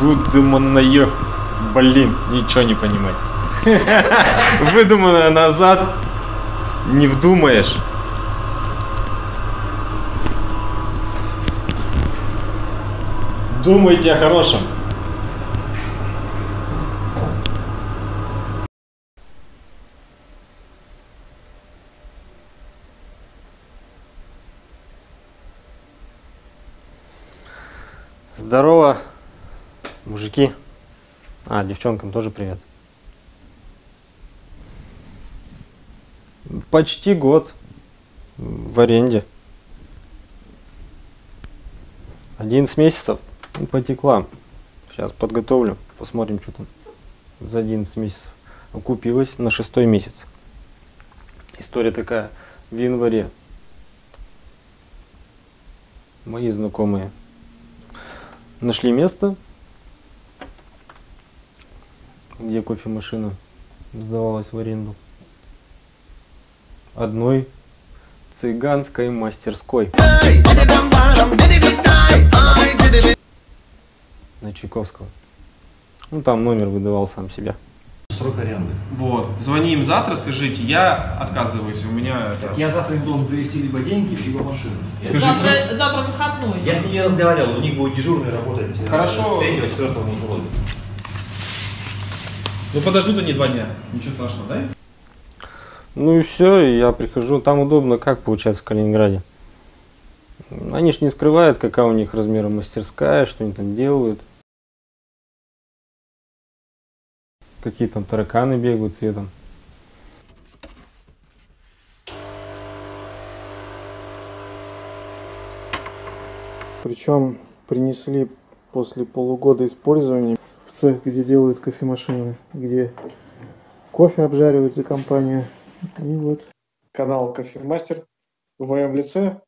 Выдуманное. Блин, ничего не понимать. Выдуманное назад. Не вдумаешь. Думайте о хорошем. Здорово, мужики. А, девчонкам тоже привет. Почти год в аренде. 11 месяцев ну, потекла. Сейчас подготовлю, посмотрим, что там за 11 месяцев. Окупилась на шестой месяц. История такая. В январе мои знакомые нашли место, где кофемашина сдавалась в аренду. Одной цыганской мастерской. На Чайковского. Ну, там номер выдавал сам себя. Срок аренды. Вот. Звони им завтра, скажите, я отказываюсь, у меня это... Я завтра им должен привезти либо деньги, либо машину. Скажи, Завтра, завтра выходной. я с ними разговаривал, у них будет дежурный работать. Хорошо. 3 4 года. Ну подождут они два дня. Ничего страшного, да? Ну и все, и я прихожу. Там удобно, как получается в Калининграде. Они ж не скрывают, какая у них размера мастерская, что они там делают. Какие там тараканы бегают цветом. Причем принесли после полугода использования цех, где делают кофемашины, где кофе обжаривают за компанию. И вот. канал Кофемастер в моем лице.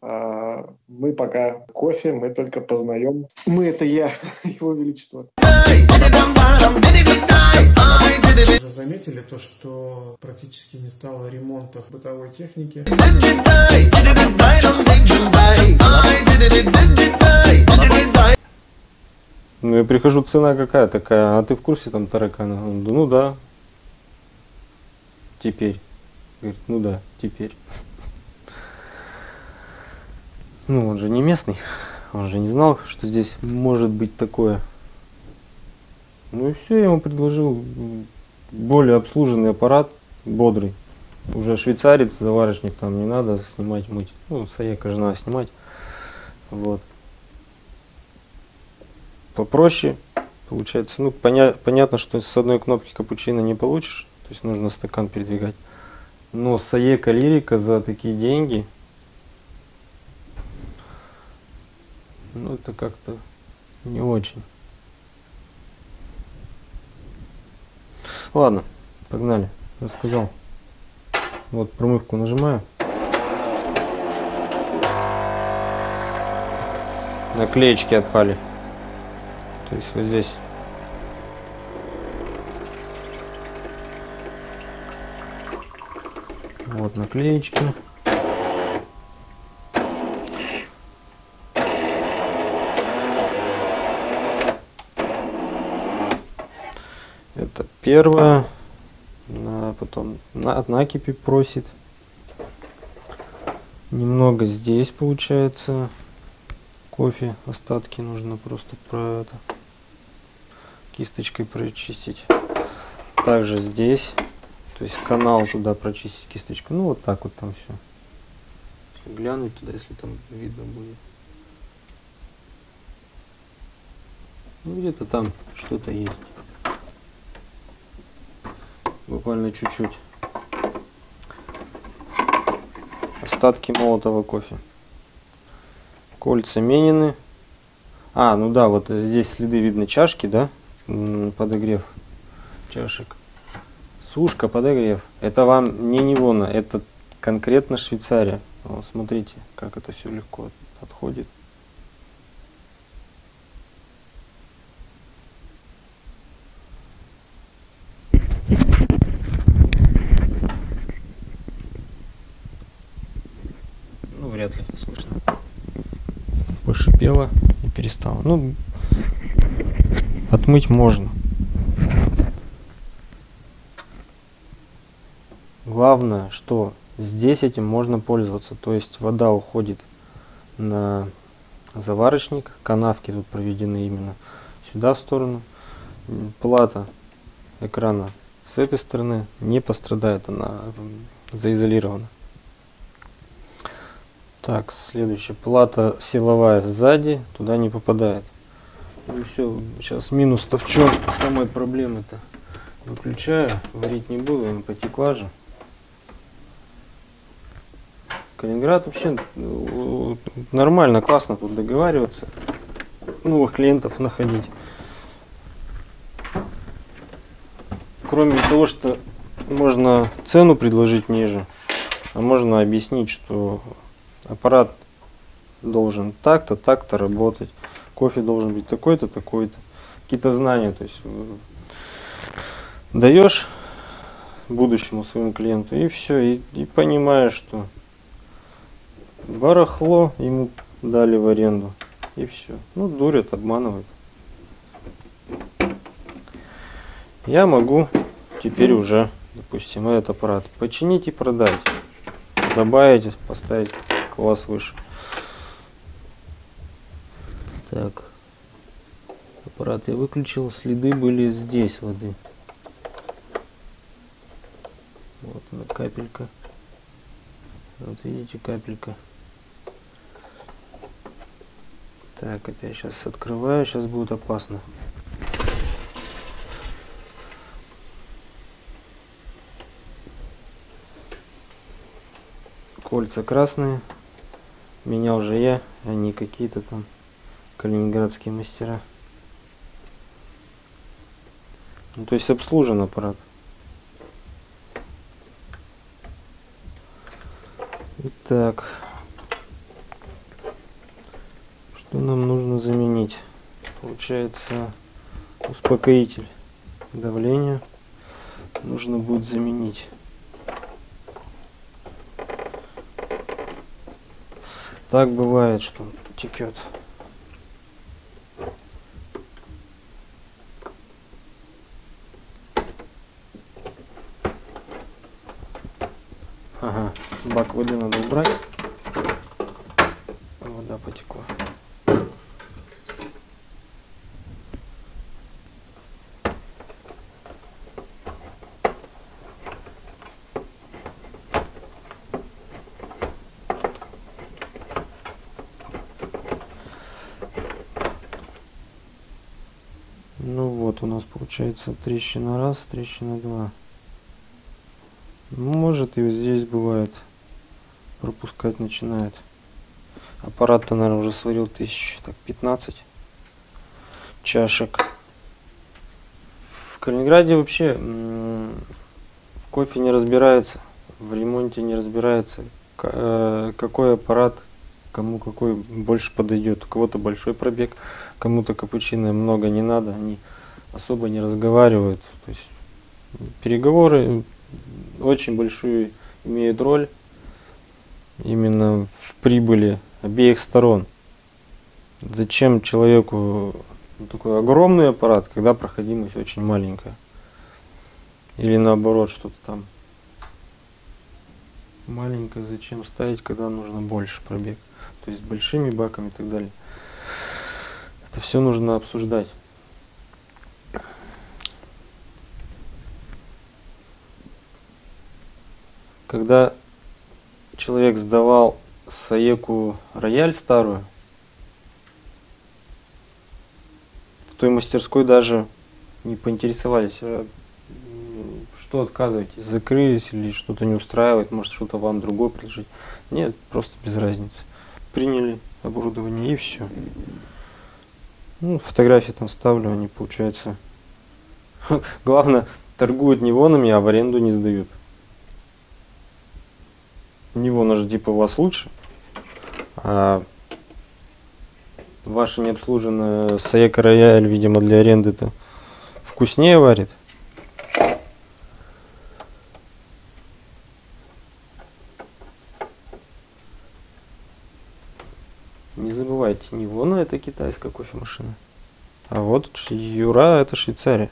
А, Мы пока кофе, мы только познаем. Мы это я, его величество. Уже заметили то, что практически не стало ремонтов бытовой техники. Ну я прихожу, цена какая такая, а ты в курсе там таракана? Он, «Да ну да. Теперь. Говорит, ну да, теперь. Ну он же не местный, он же не знал, что здесь может быть такое. Ну и все, я ему предложил более обслуженный аппарат, бодрый. Уже швейцарец, заварочник там не надо снимать, мыть. Ну, Саека же надо снимать. Вот попроще получается. Ну, поня- понятно, что с одной кнопки капучино не получишь, то есть нужно стакан передвигать. Но Саека Лирика за такие деньги, ну, это как-то не очень. Ладно, погнали. Рассказал. Вот промывку нажимаю. Наклеечки отпали. То есть вот здесь. Вот наклеечки. Это первое. На, потом от накипи просит. Немного здесь получается кофе остатки нужно просто про это кисточкой прочистить. Также здесь. То есть канал туда прочистить кисточкой ну вот так вот там все глянуть туда если там видно будет. Ну где-то там что-то есть. Буквально чуть-чуть. Остатки молотого кофе. Кольца менены. А, ну да, вот здесь следы видны чашки, да? Подогрев чашек. Сушка, подогрев. Это вам не Невона, это конкретно Швейцария. Вот, смотрите, как это все легко отходит. Ну, вряд ли слышно. Пошипела и перестала. Ну, отмыть можно. Главное, что здесь этим можно пользоваться. То есть вода уходит на заварочник, канавки тут проведены именно сюда в сторону. Плата экрана с этой стороны не пострадает, она заизолирована. Так, следующая плата силовая сзади, туда не попадает. Ну все, сейчас минус-то в чем самой проблемы-то? Выключаю, варить не буду, она потекла же. Калининград вообще нормально, классно тут договариваться, новых клиентов находить. Кроме того, что можно цену предложить ниже, а можно объяснить, что аппарат должен так-то, так-то работать, кофе должен быть такой-то, такой-то, какие-то знания, то есть э, даешь будущему своему клиенту и все, и, и понимаешь, что барахло ему дали в аренду и все. Ну, дурят, обманывают. Я могу теперь уже, допустим, этот аппарат починить и продать. Добавить, поставить класс выше. Так. Аппарат я выключил. Следы были здесь воды. Вот она капелька. Вот видите, капелька. Так, это я сейчас открываю, сейчас будет опасно. Кольца красные. Менял уже я, а не какие-то там калининградские мастера. Ну, то есть обслужен аппарат. Итак, что нам нужно заменить? Получается успокоитель давления нужно будет заменить. Так бывает, что текет. Ага, бак воды надо убрать. Вода потекла. Ну вот у нас получается трещина раз, трещина два. Ну, может и здесь бывает пропускать начинает. Аппарат-то, наверное, уже сварил тысяч так 15 чашек. В Калининграде вообще в кофе не разбирается, в ремонте не разбирается, э, какой аппарат кому какой больше подойдет. У кого-то большой пробег, кому-то капучино много не надо, они особо не разговаривают. То есть переговоры очень большую имеют роль именно в прибыли обеих сторон. Зачем человеку такой огромный аппарат, когда проходимость очень маленькая? Или наоборот, что-то там маленькое, зачем ставить, когда нужно больше пробег? То есть большими баками и так далее. Это все нужно обсуждать. Когда человек сдавал Саеку рояль старую, в той мастерской даже не поинтересовались, а, что отказываетесь, закрылись или что-то не устраивает, может что-то вам другое предложить. Нет, просто без разницы. Приняли оборудование и все. Ну, фотографии там ставлю, они получается. Главное, торгуют не вонами, а в аренду не сдают. Не вон же типа у вас лучше, а ваша необслуженная Саека Рояль, видимо, для аренды-то вкуснее варит. Не забывайте, не вон это китайская кофемашина. А вот Юра это Швейцария.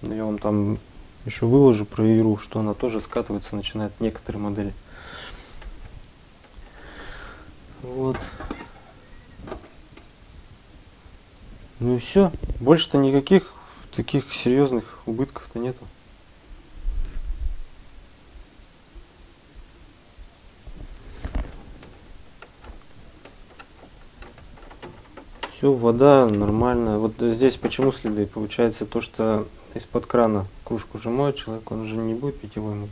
Я вам там еще выложу про Юру, что она тоже скатывается, начинает некоторые модели. Вот. Ну и все. Больше-то никаких таких серьезных убытков-то нету. Все, вода нормальная. Вот здесь почему следы? Получается то, что из-под крана кружку же моет человек, он же не будет питьевой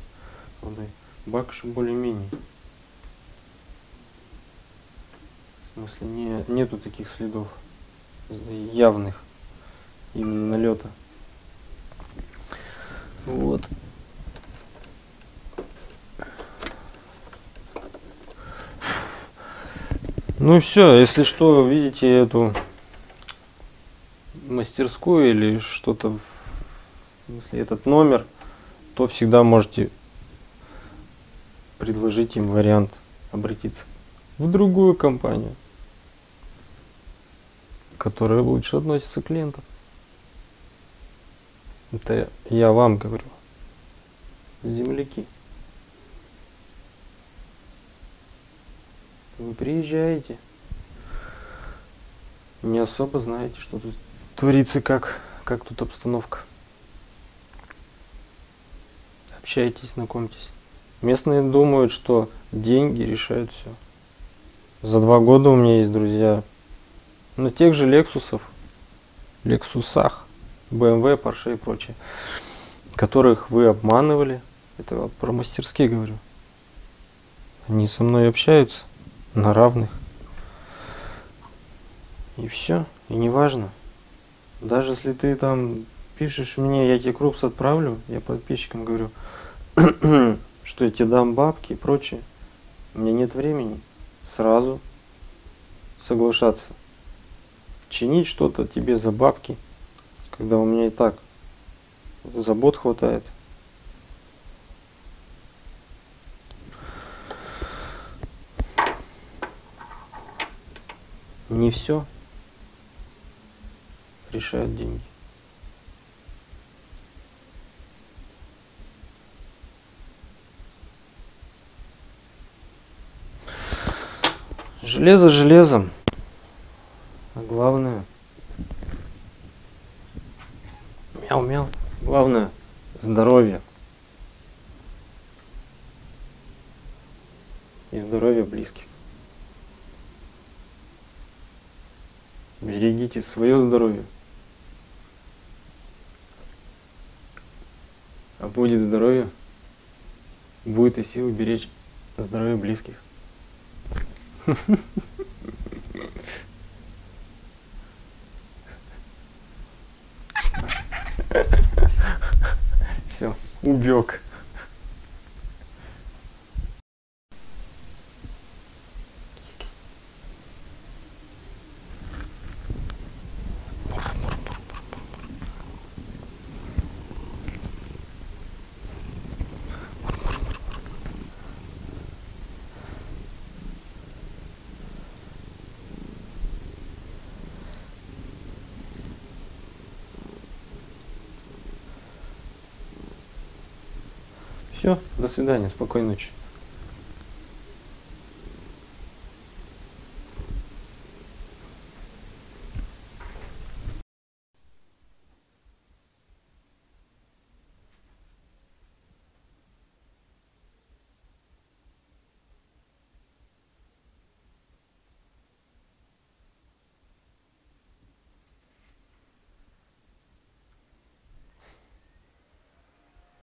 водой. Бак еще более-менее. В смысле, не, нету таких следов явных именно налета. Вот. Ну и все, если что, видите эту мастерскую или что-то, если этот номер, то всегда можете предложить им вариант обратиться в другую компанию, которая лучше относится к клиентам. Это я вам говорю, земляки. Вы приезжаете, не особо знаете, что тут творится, как, как тут обстановка. Общайтесь, знакомьтесь. Местные думают, что деньги решают все. За два года у меня есть друзья на тех же Лексусов, Лексусах, BMW, Porsche и прочее, которых вы обманывали. Это про мастерские говорю. Они со мной общаются на равных. И все. И не важно. Даже если ты там пишешь мне, я тебе крупс отправлю, я подписчикам говорю, что я тебе дам бабки и прочее. У меня нет времени сразу соглашаться. Чинить что-то тебе за бабки, когда у меня и так забот хватает. Не все решают деньги. Железо железом. Главное... Мяу-мяу. Главное здоровье. И здоровье близких. Берегите свое здоровье. А будет здоровье, будет и сила беречь здоровье близких. Все, убег. Все, до свидания, спокойной ночи.